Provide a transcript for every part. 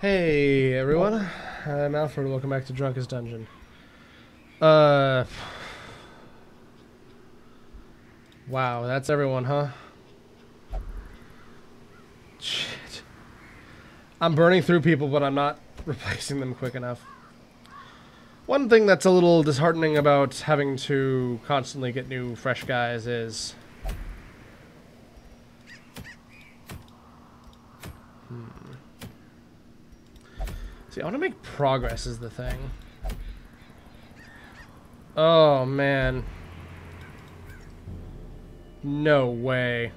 Hey everyone, I'm Alfred. Welcome back to Drunkest Dungeon. Uh, wow, that's everyone, huh? Shit. I'm burning through people, but I'm not replacing them quick enough. One thing that's a little disheartening about having to constantly get new, fresh guys is See, I want to make progress is the thing. Oh, man. No way.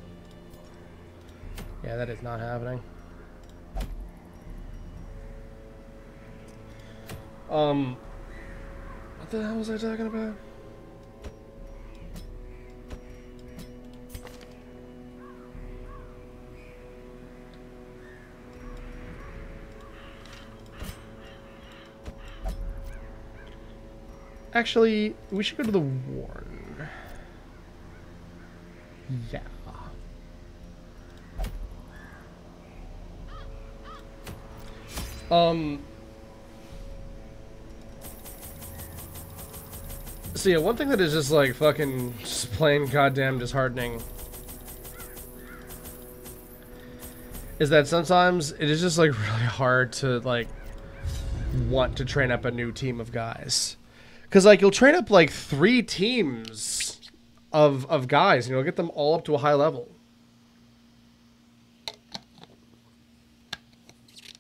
Yeah, that is not happening. Um, what the hell was I talking about? Actually, we should go to the Warren. Yeah. Um. So yeah, one thing that is just like fucking just plain goddamn disheartening is that sometimes it is just like really hard to like want to train up a new team of guys. Because like you'll train up like three teams of of guys, and you'll get them all up to a high level.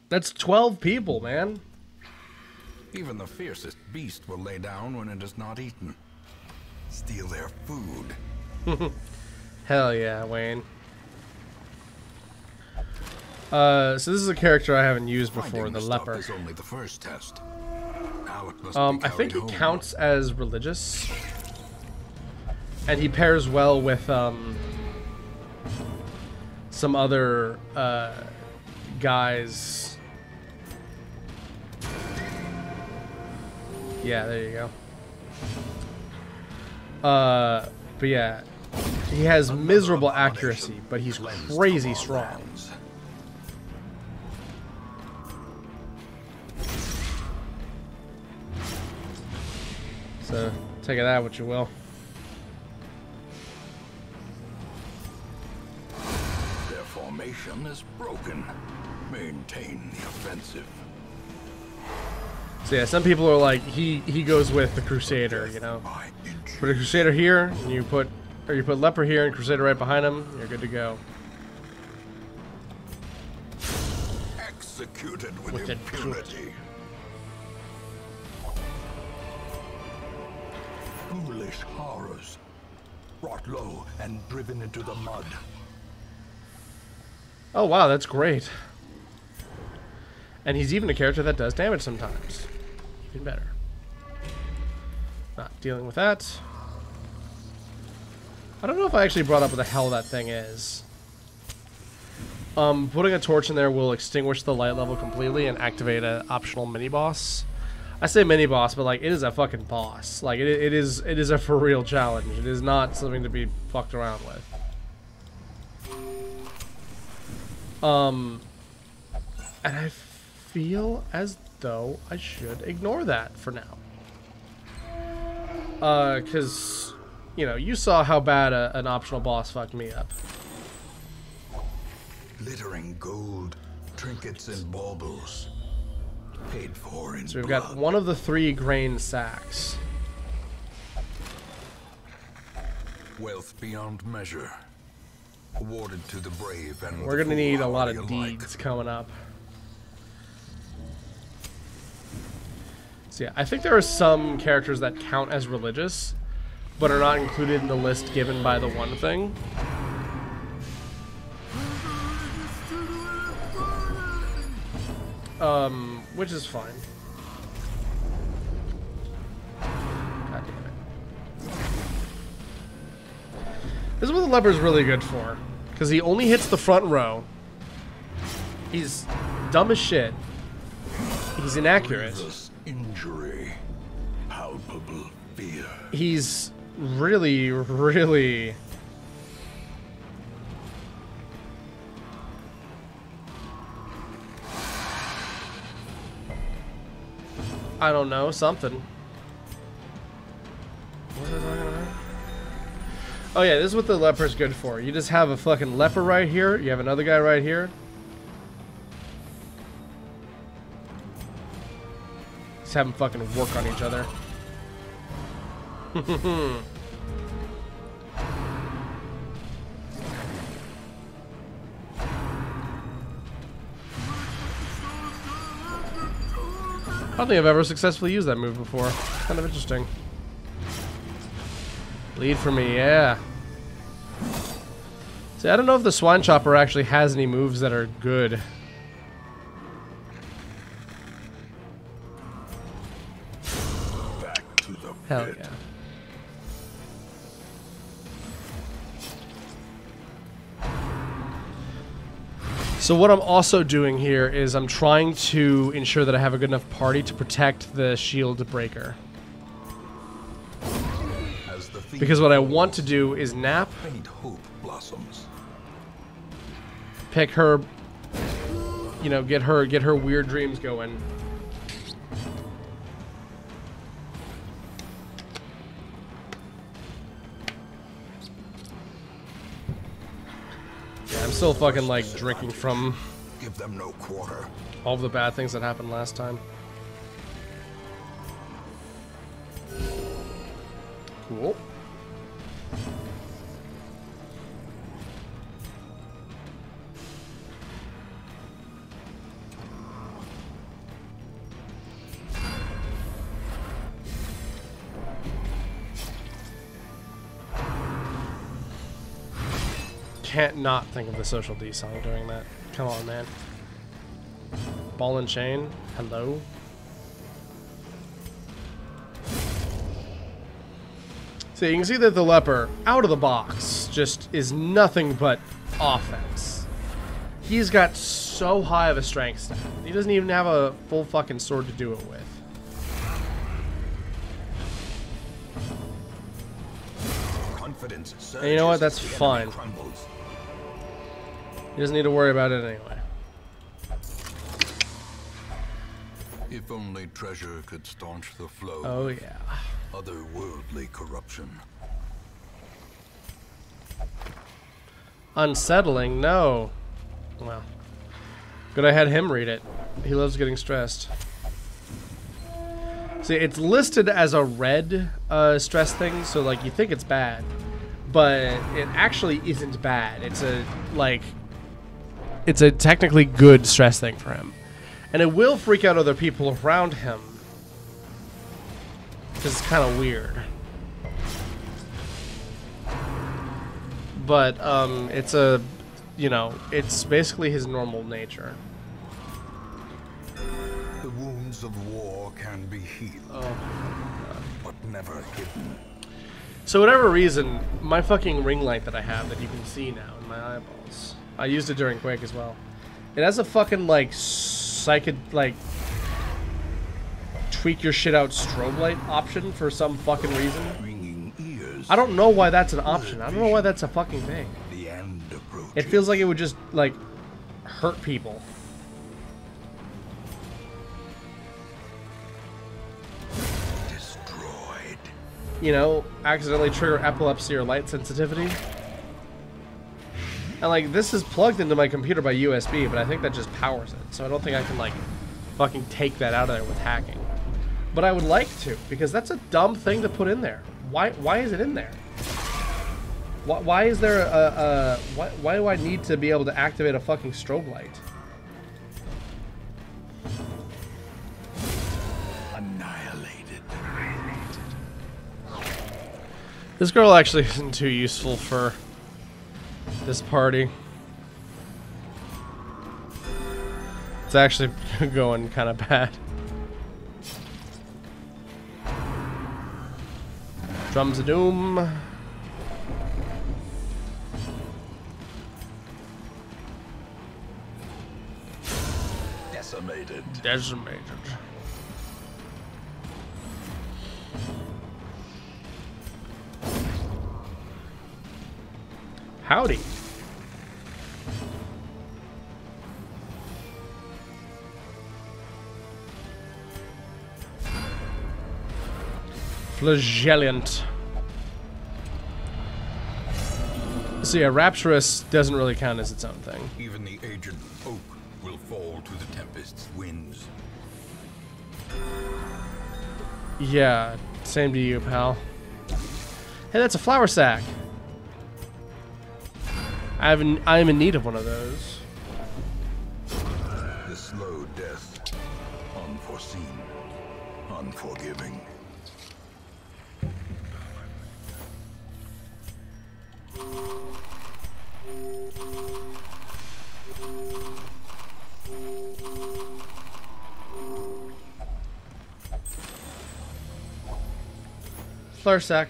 That's twelve people, man. Even the fiercest beast will lay down when it is not eaten. Steal their food. Hell yeah, Wayne. Uh, so this is a character I haven't used before, Finding the leper. is only the first test. Now it must Um, I think he counts as religious, and he pairs well with um some other uh guys. Yeah, there you go. Uh, but yeah, he has miserable accuracy, but he's crazy strong. So take of that what you will. Their formation is broken. Maintain the offensive. So yeah, some people are like he he goes with the Crusader, you know. Put a Crusader here, and you put or you put Leper here and Crusader right behind him. You're good to go. Executed with, With impunity. Driven into the mud. Oh wow, that's great. And he's even a character that does damage sometimes. Even better. Not dealing with that. I don't know if I actually brought up what the hell that thing is. Um, putting a torch in there will extinguish the light level completely and activate an optional mini boss. I say mini boss, but like it is a fucking boss. Like it, it is it is a for real challenge. It is not something to be fucked around with. Um, and I feel as though I should ignore that for now. Uh, cause you know you saw how bad a, an optional boss fucked me up. Glittering gold, trinkets and baubles. Paid for in So we've blood. got one of the three grain sacks. Wealth beyond measure. Awarded to the brave and We're gonna need a lot of alike. deeds coming up. So yeah, I think there are some characters that count as religious, but are not included in the list given by the one thing. Um, which is fine. God damn it. This is what the leper's really good for. Because he only hits the front row. He's dumb as shit. He's inaccurate. Injury. Palpable fear. He's really, really... I don't know, something. Oh yeah, this is what the leper's good for. You just have a fucking leper right here. You have another guy right here. Just have them fucking work on each other. don't think I've ever successfully used that move before. Kind of interesting. Lead for me, yeah. See, I don't know if the Swine Chopper actually has any moves that are good. Back to the Hell yeah. So what I'm also doing here is I'm trying to ensure that I have a good enough party to protect the shield breaker. As the theme Because what I want to do is nap, hope blossoms. pick her, you know, get her get her weird dreams going. Still fucking like drinking from Give them no quarter. all the bad things that happened last time. Cool. Can't not think of the Social D song during that. Come on, man. Ball and chain. Hello. So you can see that the leper, out of the box, just is nothing but offense. He's got so high of a strength stat. He doesn't even have a full fucking sword to do it with. Confidence surges. you know what? That's as He doesn't need to worry about it anyway. If only treasure could staunch the flow Oh yeah. otherworldly corruption. Unsettling? No. Well. Good I had him read it. He loves getting stressed. See, it's listed as a red uh, stress thing, so like you think it's bad, but it actually isn't bad. It's a like, it's a technically good stress thing for him, and it will freak out other people around him because it's kind of weird. But um, it's a, you know, it's basically his normal nature. The wounds of war can be healed, Oh. but never hidden. So whatever reason, my fucking ring light that I have that you can see now in my eyeballs, I used it during Quake as well. It has a fucking like psychic like tweak your shit out strobe light option for some fucking reason. I don't know why that's an option. I don't know why that's a fucking thing. The end approaches. It feels like it would just like hurt people. destroyed. you know, accidentally trigger epilepsy or light sensitivity. And like this is plugged into my computer by USB, but I think that just powers it. So I don't think I can like fucking take that out of there with hacking. But I would like to because that's a dumb thing to put in there. Why why is it in there? Why, why is there a, a why, why do I need to be able to activate a fucking strobe light? Annihilated. This girl actually isn't too useful for this party. It's actually going kind of bad. Drums of Doom. Decimated. Decimated. Howdy. Flagellant. So yeah, Rapturous doesn't really count as its own thing. Even the aged oak will fall to the tempest's winds. Yeah, same to you, pal. Hey, that's a flour sack. I have an, I am in need of one of those. The slow death, unforeseen, unforgiving. Flour sack.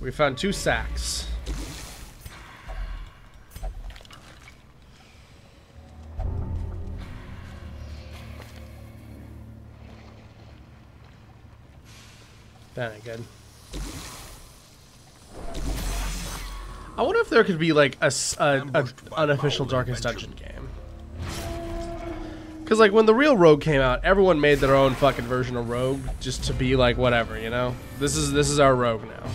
We found two sacks. That ain't good. I wonder if there could be like a, s- a- a unofficial Darkest Dungeon game. Because like when the real Rogue came out, everyone made their own fucking version of Rogue just to be like whatever, you know. This is this is our Rogue now.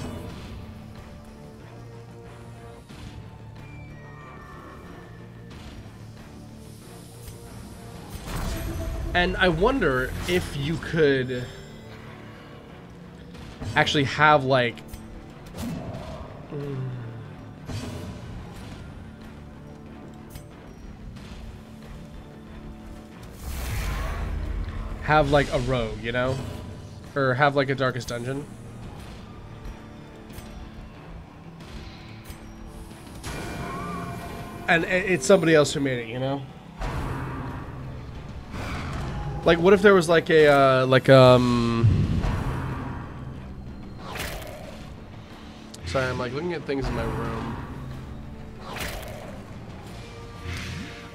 And I wonder if you could actually have like have like a rogue, you know? Or have like a darkest dungeon. And it's somebody else who made it, you know? Like what if there was like a uh like um Sorry, I'm like looking at things in my room.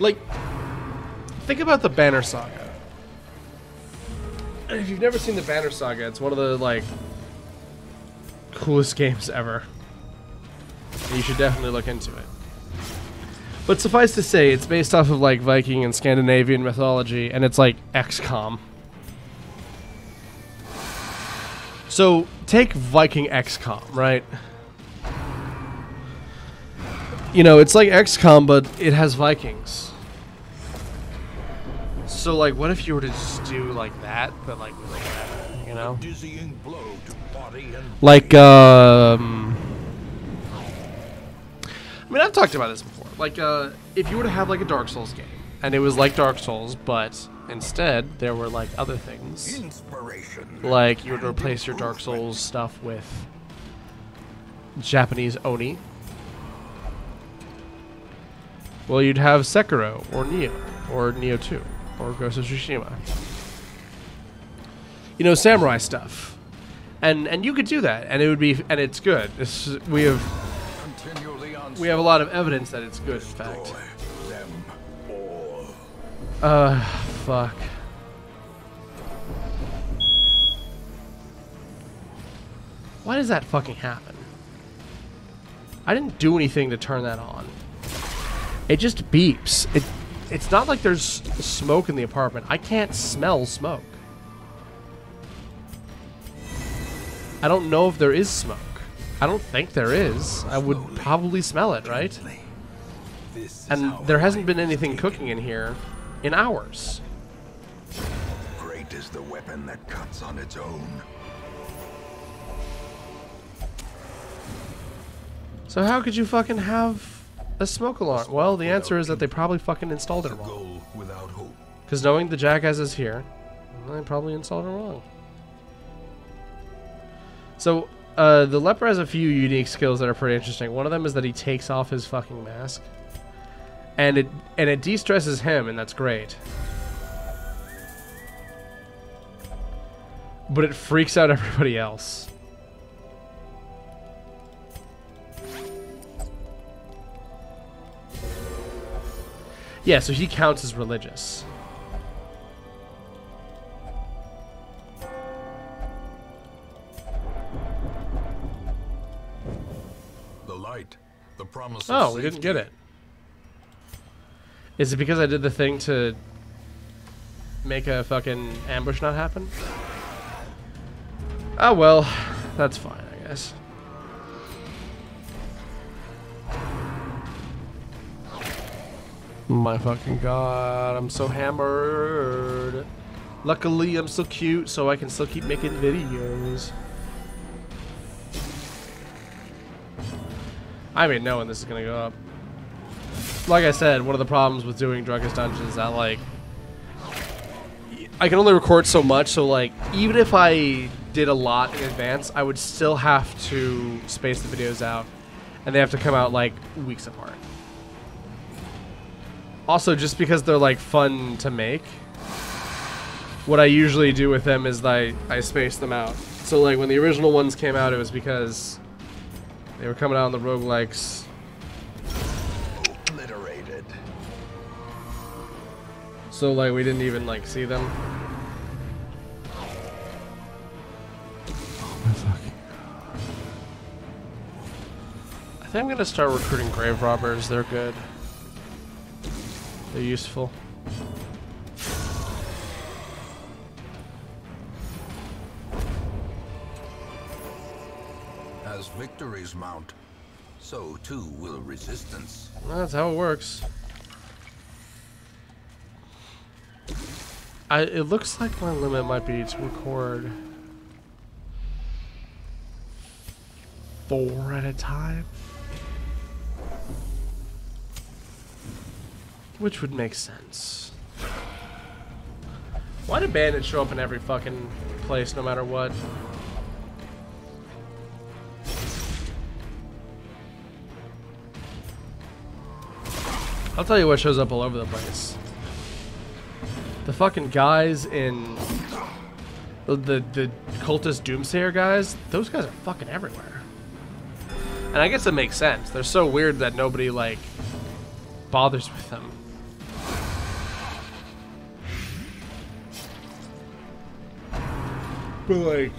Like think about the Banner Saga. If you've never seen the Banner Saga, it's one of the like coolest games ever. You should definitely look into it. But suffice to say, it's based off of like Viking and Scandinavian mythology, and it's like XCOM. So take Viking XCOM, right? You know, it's like XCOM, but it has Vikings. So like, what if you were to just do like that, but like with like that, you know? Dizzying blow to body and Like, um, I mean, I've talked about this before. Like, uh, if you were to have like a Dark Souls game, and it was like Dark Souls, but instead there were like other things, inspiration. like you would replace your Dark Souls stuff with Japanese Oni. Well, you'd have Sekiro or Nioh or Nioh 2 or Ghost of Tsushima. You know, samurai stuff. And and you could do that and it would be and it's good. This we have we have a lot of evidence that it's good in fact. destroy them all. Uh fuck. Why does that fucking happen? I didn't do anything to turn that on. It just beeps. It it's not like there's smoke in the apartment. I can't smell smoke. I don't know if there is smoke. I don't think there is. I would probably smell it, right? And there hasn't been anything cooking in here in hours. Great is the weapon that cuts on its own. So how could you fucking have a smoke alarm? Well, the answer is that they probably fucking installed it wrong. Because knowing the jackass is here, they probably installed it wrong. So, uh, the leper has a few unique skills that are pretty interesting. One of them is that he takes off his fucking mask, and it and it de-stresses him, and that's great. But it freaks out everybody else. Yeah, so he counts as religious. The light. The promise Oh, we didn't get it. Is it because I did the thing to make a fucking ambush not happen? Oh well, that's fine, I guess. My fucking god, I'm so hammered. Luckily, I'm still cute, so I can still keep making videos. I mean, know when this is gonna go up. Like I said, one of the problems with doing Drunkest Dungeons is that, like, I can only record so much, so, like, even if I did a lot in advance, I would still have to space the videos out, and they have to come out, like, weeks apart. Also, just because they're, like, fun to make, what I usually do with them is I, I space them out. So, like, when the original ones came out, it was because they were coming out on the roguelikes. Obliterated. So, like, we didn't even, like, see them. Oh, I think I'm gonna start recruiting grave robbers. They're good. They're useful. As victories mount, so too will resistance. That's how it works. I, it looks like my limit might be to record four at a time. Which would make sense. Why do bandits show up in every fucking place no matter what? I'll tell you what shows up all over the place. The fucking guys in the the, the cultist doomsayer guys, those guys are fucking everywhere. And I guess it makes sense. They're so weird that nobody like bothers with them. But like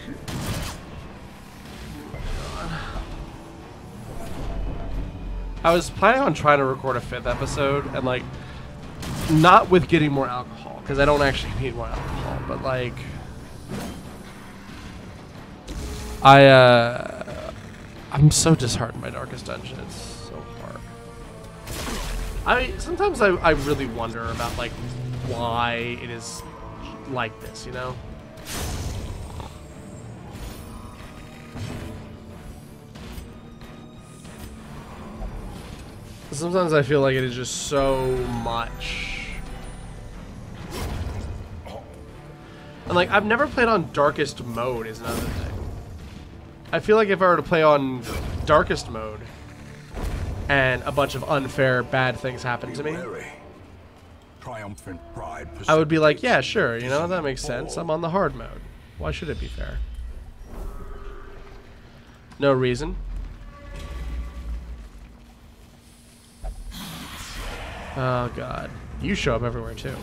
I was planning on trying to record a fifth episode and like not with getting more alcohol because I don't actually need more alcohol, but like I uh I'm so disheartened by Darkest Dungeon. It's so hard. I sometimes I, I really wonder about like why it is like this, you know? Sometimes I feel like it is just so much. And like I've never played on darkest mode is another thing. I feel like if I were to play on darkest mode and a bunch of unfair bad things happen to me. I would be like, yeah, sure, you know, that makes sense. I'm on the hard mode. Why should it be fair? No reason. Oh god. You show up everywhere too.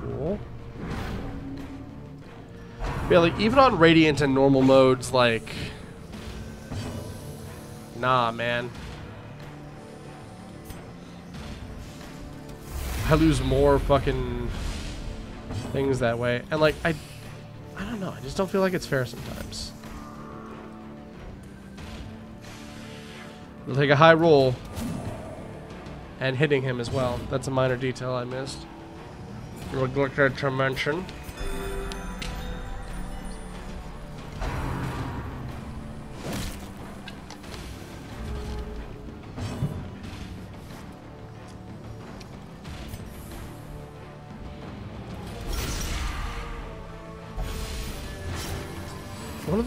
Cool. Yeah, like even on Radiant and normal modes, like Nah, man. I lose more fucking things that way. And like I I don't know, I just don't feel like it's fair sometimes. We'll take a high roll. And hitting him as well. That's a minor detail I missed. Neglected to mention.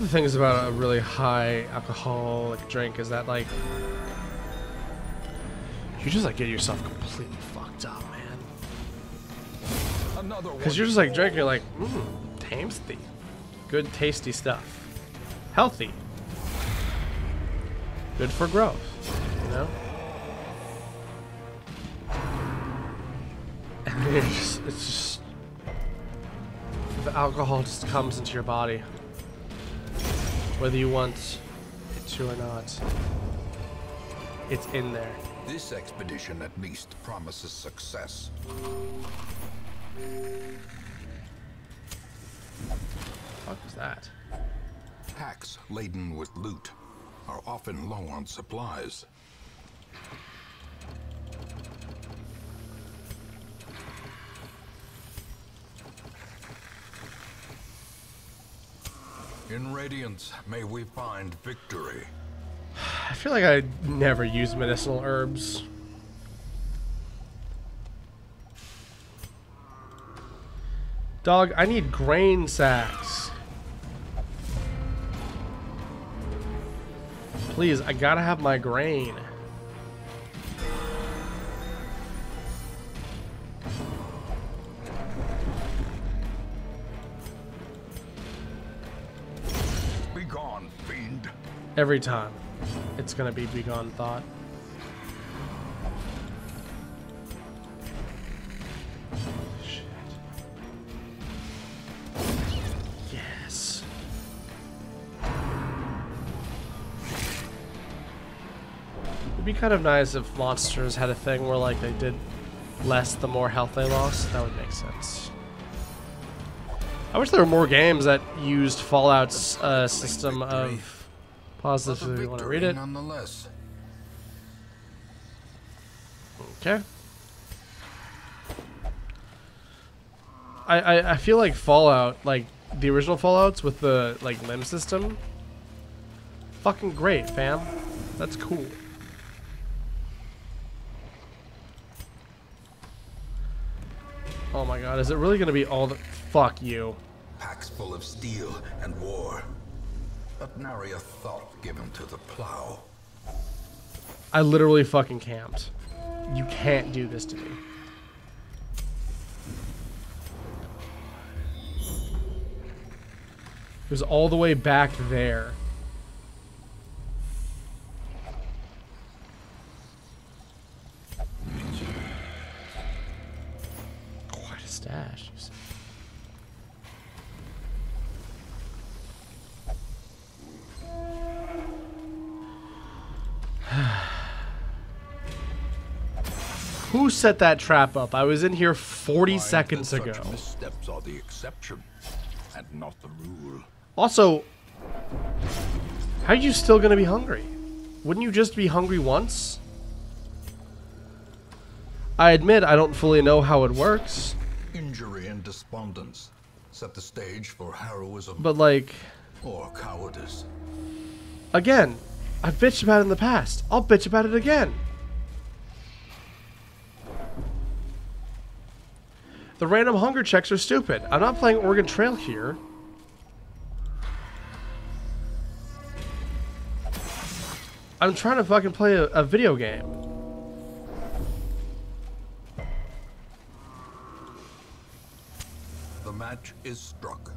The things about a really high alcoholic drink is that like you just like get yourself completely fucked up, man. Because you're just like drinking, you're like, mmm, tasty, good tasty stuff, healthy, good for growth, you know. And it's just, it's just the alcohol just comes into your body, whether you want it to or not. it's in there. This expedition at least promises success. What was that? Packs laden with loot are often low on supplies. In Radiance, may we find victory. I feel like I never use medicinal herbs. Dog, I need grain sacks. Please, I gotta have my grain. Every time. It's gonna be Begone Thought. Shit. Yes. It'd be kind of nice if monsters had a thing where like they did less the more health they lost. That would make sense. I wish there were more games that used Fallout's uh, system of pause But if you want to read it. nonetheless. Okay. I, I I feel like Fallout, like the original Fallout's with the like limb system, fucking great, fam. That's cool. Oh my god, is it really gonna be all the fuck you? Packs full of steel and war. But nary a thought given to the plow. I literally fucking camped. You can't do this to me. It was all the way back there. Quite a stash. Who set that trap up? I was in here 40 Find seconds ago. Missteps are the exception, and not the rule. Also, how are you still gonna be hungry? Wouldn't you just be hungry once? I admit I don't fully know how it works, Injury and despondence set the stage for heroism but like, or cowardice. again, I've bitched about it in the past. I'll bitch about it again. The random hunger checks are stupid. I'm not playing Oregon Trail here. I'm trying to fucking play a, a video game. The match is struck.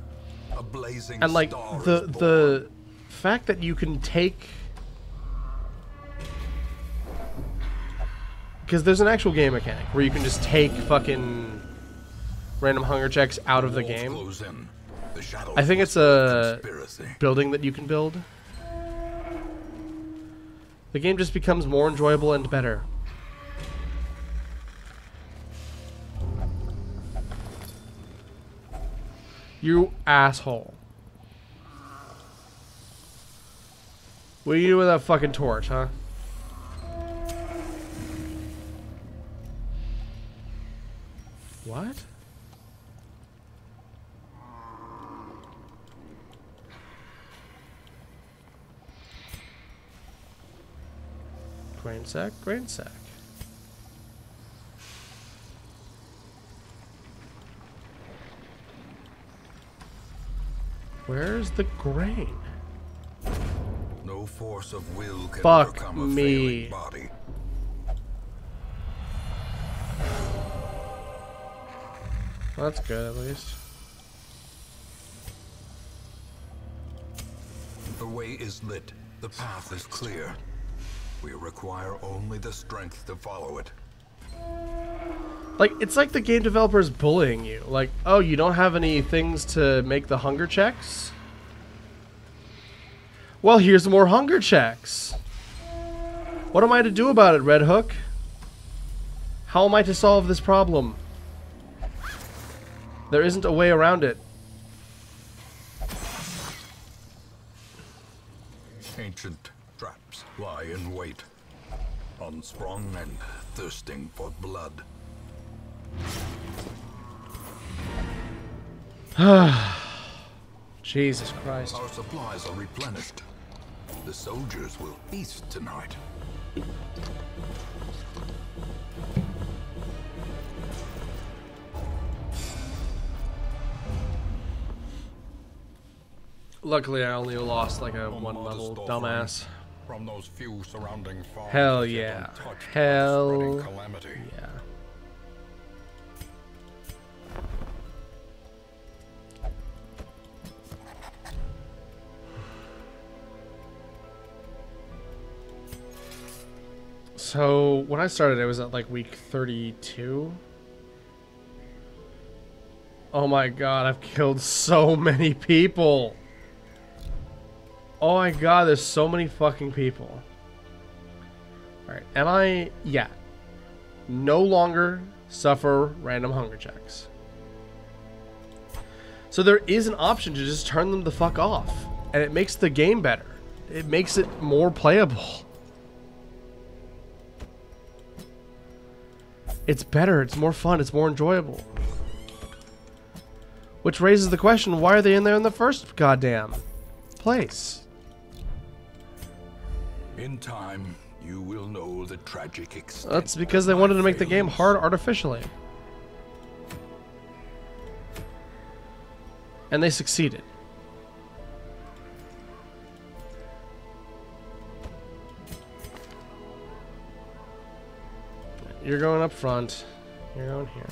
A blazing and like the the fact that you can take because there's an actual game mechanic where you can just take fucking random hunger checks out of the game. close in. The shadows I think it's a- building that you can build. The game just becomes more enjoyable and better. You asshole. What are you doing with that fucking torch huh Grain sack, grain sack. Where's the grain? No force of will can Fuck overcome a me. failing body. Well, that's good at least. The way is lit. The path is clear. We require only the strength to follow it. Like, it's like the game developer's bullying you. Like, oh, you don't have any things to make the hunger checks? Well, here's more hunger checks. What am I to do about it, Red Hook? How am I to solve this problem? There isn't a way around it. Ancient traps lie in wait, unsprung and thirsting for blood. Jesus Christ. Our supplies are replenished. The soldiers will feast tonight. Luckily, I only lost like a one level dumbass. From those few surrounding farms Hell yeah. Hell calamity. Yeah. So when I started, it was at like week 32. Oh my god, I've killed so many people. Oh my god, there's so many fucking people. Alright, am I... Yeah. No longer suffer random hunger checks. So there is an option to just turn them the fuck off. And it makes the game better. It makes it more playable. It's better, it's more fun, it's more enjoyable. Which raises the question, why are they in there in the first goddamn place? In time, you will know the tragic extent. That's because they wanted to make the game hard artificially. And they succeeded. You're going up front. You're going here.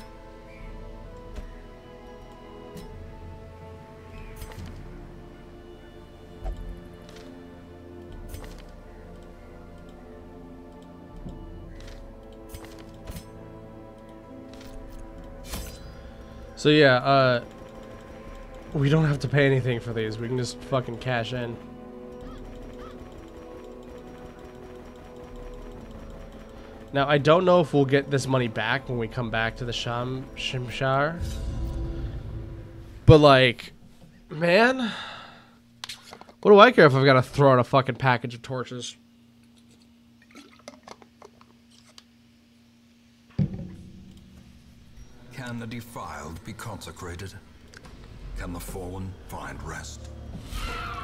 So yeah, uh we don't have to pay anything for these. We can just fucking cash in. Now, I don't know if we'll get this money back when we come back to the Sham Shimshar. But like, man, what do I care if I've got to throw out a fucking package of torches? Can the defiled be consecrated? Can the fallen find rest?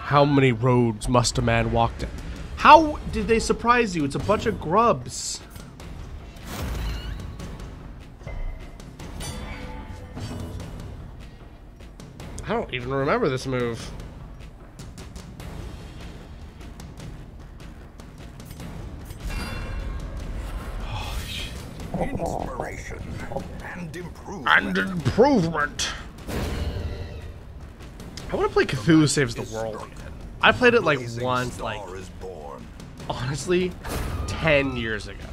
How many roads must a man walk down? How did they surprise you? It's a bunch of grubs. I don't even remember this move. Oh, and improvement. And improvement. I want to play Cthulhu Saves the World again. I played it like once, like honestly, 10 years ago.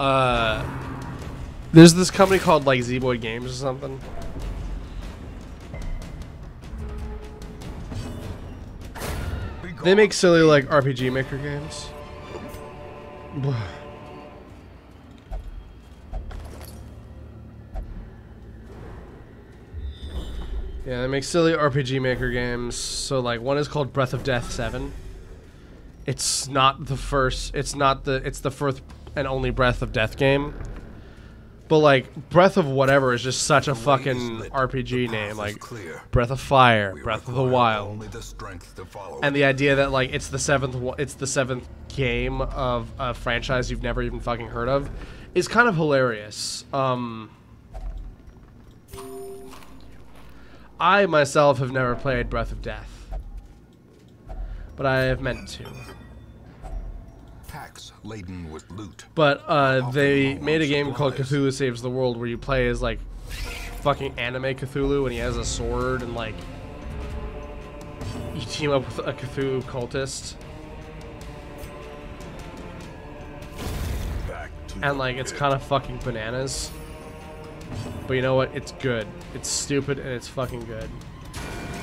Uh, there's this company called like Zeboyd Games or something. They make silly like RPG Maker games. Yeah, they make silly RPG Maker games. So like one is called Breath of Death 7. It's not the first it's not the it's the first and only Breath of Death game. But like Breath of whatever is just such a fucking. RPG name like clear. Breath of Fire, Breath of the Wild. Only the strength to follow. And the idea that like it's the seventh it's the seventh game of a franchise you've never even fucking heard of is kind of hilarious. Um I myself have never played Breath of Death. But I have meant to. packs laden with loot. But uh, they made a game called Cthulhu Saves the World where you play as like fucking anime Cthulhu and he has a sword and like you team up with a Cthulhu cultist and like it's kind of fucking bananas. But you know what? It's good. It's stupid and it's fucking good.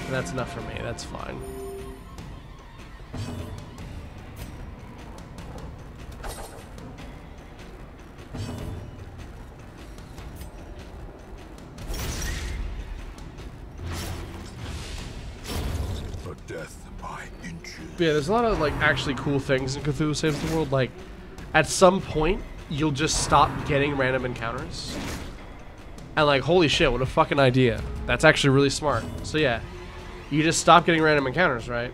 And that's enough for me. That's fine. But yeah, there's a lot of like actually cool things in Cthulhu Saves the World. Like, at some point, you'll just stop getting random encounters. And like, holy shit, what a fucking idea. That's actually really smart. So yeah, you just stop getting random encounters, right?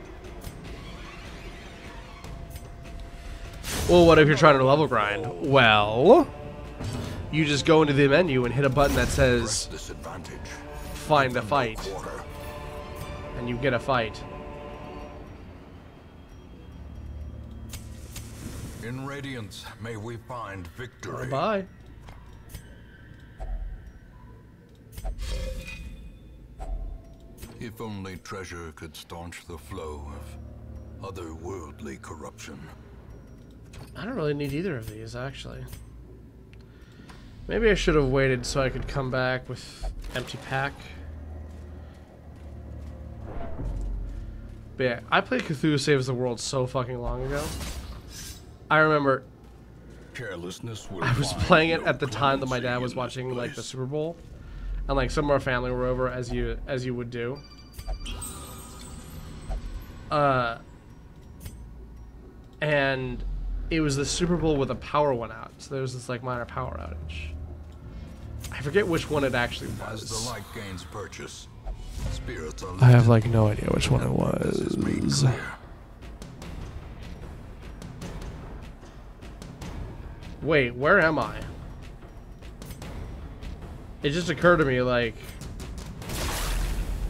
Well, what if you're trying to level grind? Well, you just go into the menu and hit a button that says find a fight, and you get a fight. In Radiance, may we find victory. Bye. If only treasure could staunch the flow of otherworldly corruption. I don't really need either of these, actually. Maybe I should have waited so I could come back with empty pack. But yeah, I played Cthulhu Saves the World so fucking long ago. I remember Carelessness I was playing it no at the time that my dad was watching like the. Super Bowl, and like some of our family were over as you as you would do. Uh, and it was the Super Bowl where the power went out, so there was this like minor power outage. I forget which one it actually As the was. light gains purchase, spirits are I have like no idea which one it and purpose is made was. Wait, where am I? It just occurred to me, like,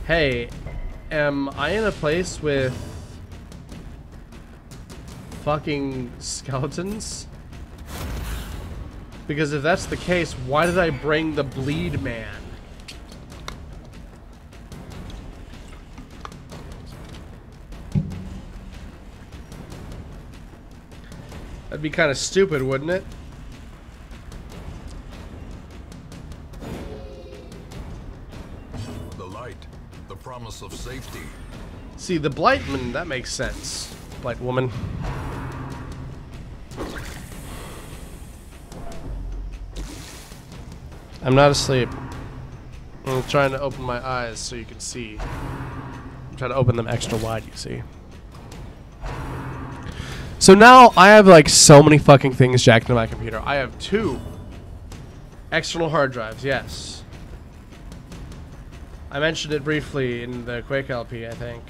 hey, am I in a place with fucking skeletons? Because if that's the case, why did I bring the bleed man? That'd be kind of stupid, wouldn't it? See, the Blightman, that makes sense. Blight woman. I'm not asleep. I'm trying to open my eyes so you can see. I'm trying to open them extra wide, you see. So now I have like so many fucking things jacked into my computer. I have two external hard drives, yes. I mentioned it briefly in the Quake LP, I think.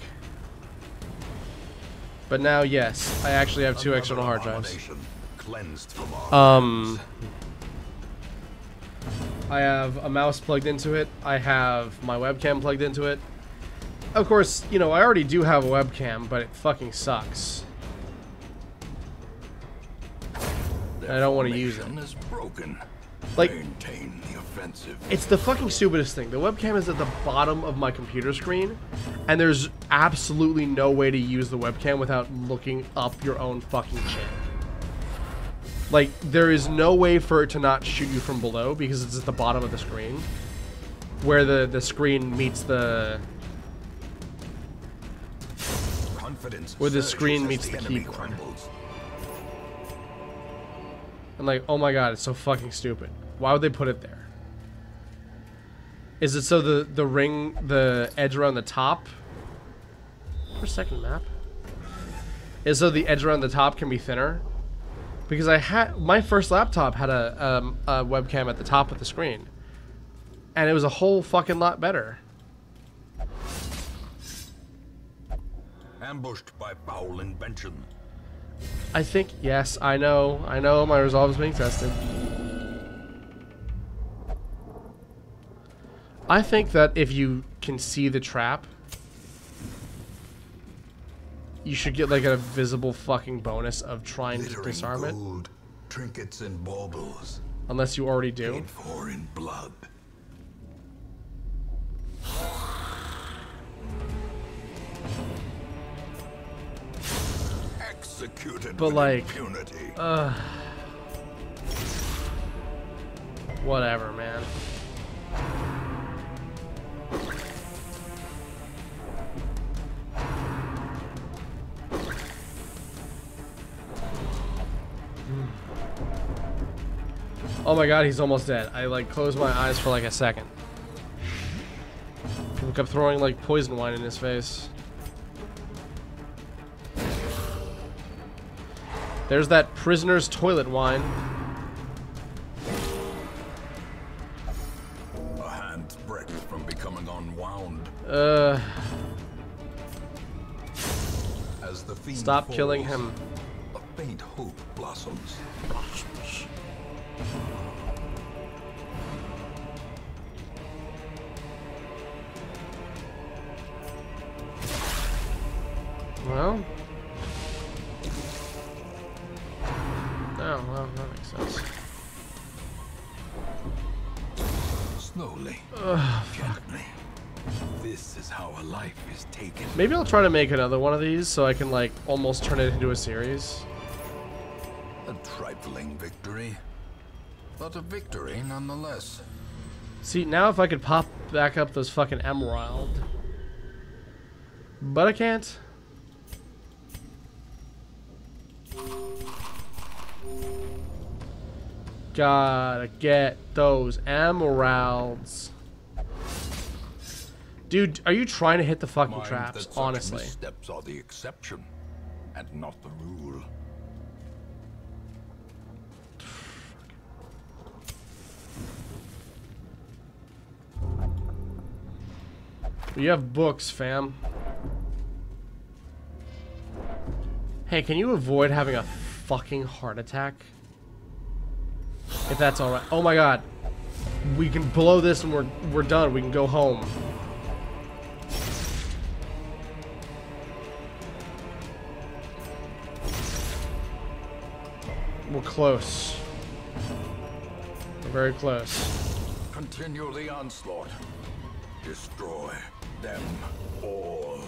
But now, yes, I actually have two external hard drives. abomination Cleansed from our Um, I have a mouse plugged into it. I have my webcam plugged into it. Of course, you know, I already do have a webcam, but it fucking sucks. I don't want to use it. formation broken. Like- Maintain the offensive. It's the fucking stupidest thing. The webcam is at the bottom of my computer screen, and there's absolutely no way to use the webcam without looking up your own fucking chin. Like, there is no way for it to not shoot you from below because it's at the bottom of the screen, where the, the screen meets the... Confidence Where the screen meets the enemy keyboard. crumbles. And like, oh my god, it's so fucking stupid. Why would they put it there? Is it so the, the ring, the edge around the top? For second map? Is so the edge around the top can be thinner? Because I had, my first laptop had a, um, a webcam at the top of the screen. And it was a whole fucking lot better. Ambushed by foul invention. I think, yes, I know, I know my resolve is being tested. I think that if you can see the trap, you should get like a visible fucking bonus of trying to disarm it, trinkets and baubles, unless you already do. paid for in blood. Executed But like, impunity. Whatever, man. Hmm. Oh my god, he's almost dead. I like closed my eyes for like a second. Kept throwing like poison wine in his face. There's that prisoner's toilet wine. A hand's breadth from becoming unwound. Uh, As the fiend stop killing him. A faint hope blossoms. Maybe I'll try to make another one of these so I can, like, almost turn it into a series. A trifling victory, but a victory nonetheless. See, now if I could pop back up those fucking emerald. But I can't. Gotta get those emeralds. Dude, are you trying to hit the fucking Mind traps? Honestly. missteps are the exception, and not the rule. You have books, fam. Hey, can you avoid having a fucking heart attack? If that's alright. Oh my god. We can blow this and we're we're done. We can go home. Close. We're very close. Continue the onslaught. Destroy them all.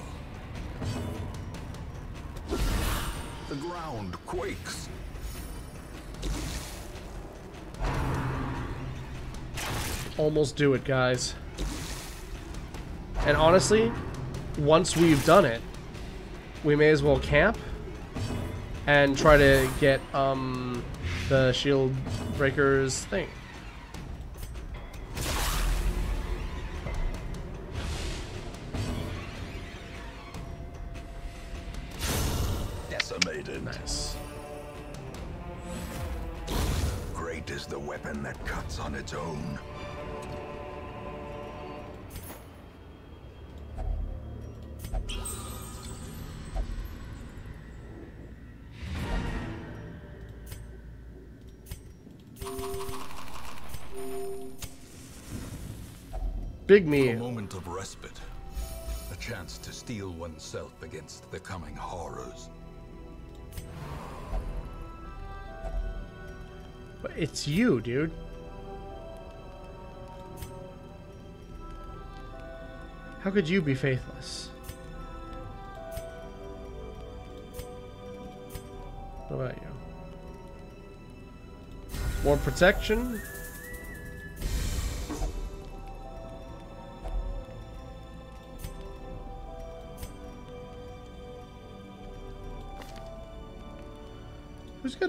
The ground quakes. almost do it, guys. And honestly, once we've done it, we may as well camp and try to get um, the shield breakers thing. Decimated. Nice. Great is the weapon that cuts on its own. A moment of respite. A chance to steel oneself against the coming horrors. But It's you, dude. How could you be faithless? What about you? More protection?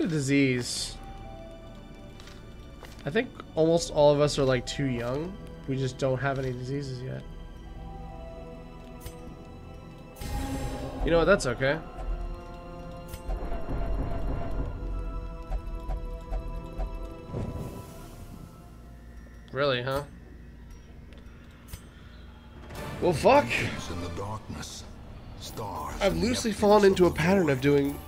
A disease? I think almost all of us are like too young. We just don't have any diseases yet. You know what? That's okay. Really, huh? Well, fuck. In the darkness. Stars. I've loosely fallen into a pattern of doing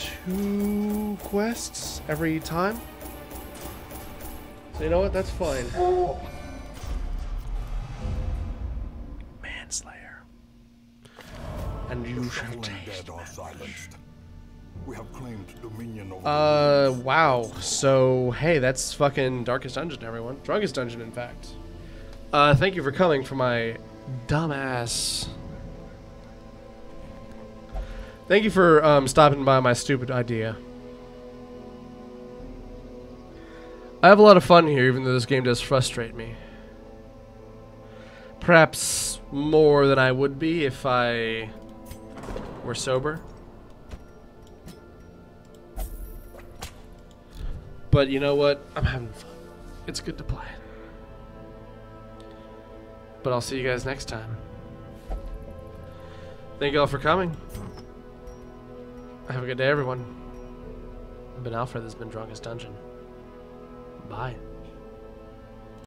two quests every time. So you know what? That's fine. Manslayer. And you The shall fallen taste. dead are silenced. We have claimed dominion over Uh, wow. So, hey, that's fucking Darkest Dungeon, everyone. Drunkest Dungeon, in fact. Uh, thank you for coming for my dumbass. Thank you for um, stopping by my stupid idea. I have a lot of fun here, even though this game does frustrate me. Perhaps more than I would be if I were sober. But you know what? I'm having fun. It's good to play. But I'll see you guys next time. Thank you all for coming. Have a good day, everyone. Been Alfred. Has been Drunkest Dungeon. Bye.